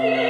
Amen.